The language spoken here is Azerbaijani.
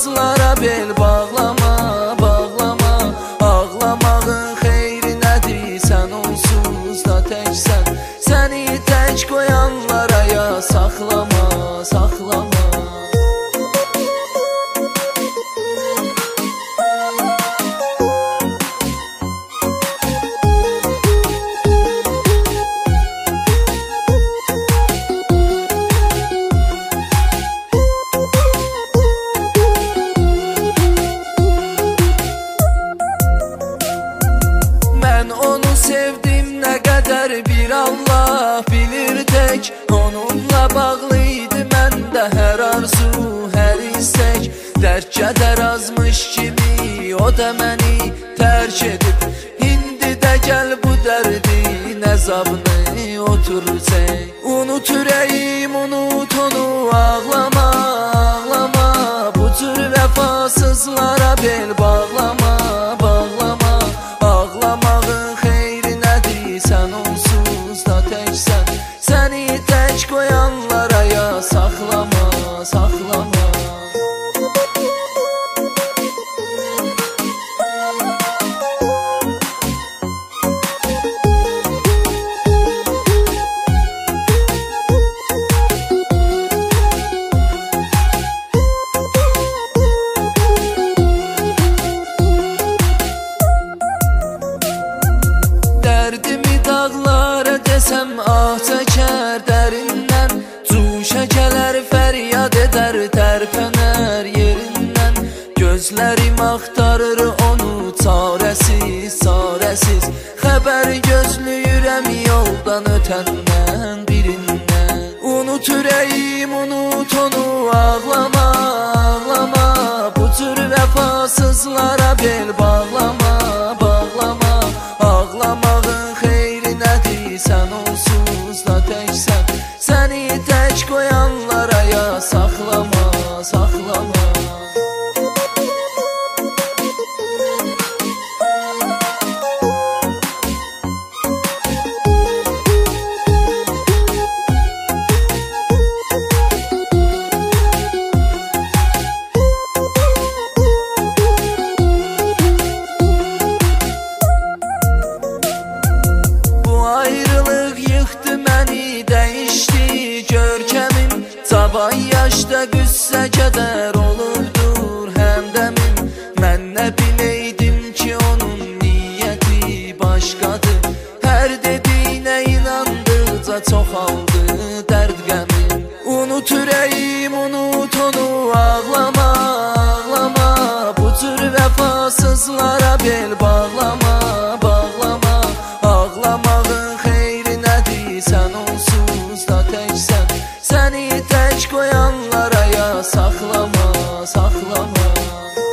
Qızlara bel bağlama, bağlama. Ağlamağın xeyri nədir? Sən onsuz da təksən. Səni tək qoyanlara ya saxlama, saxlama. tək Onunla bağlı idi məndə hər arzu, hər istək Dərk edər azmış kimi. O da məni tərk edib İndi də gəl bu dərdin əzabını otur çək. Unutur saxlama, Dərdimi dağlara desəm ah çəkər dərindən tərpənər yerindən Gözlərim axtarır onu. Çarəsiz, çarəsiz Xəbər gözləyirəm yoldan ötəndən birindən Unut ürəyim, unut onu ağlama, ağlama. Bu cür vəfasızlara bel bağlama, saxlama, Cavan yaşda qüssə kədər olubdur həmdəmim Mən nə biləydim ki, onun niyyəti başqadır Hər dediyinə inandıqca çoxaldı dərd qəmim Unut ürəyim, unut onu ağlama, ağlama. Bu cür vəfasızlara saklama.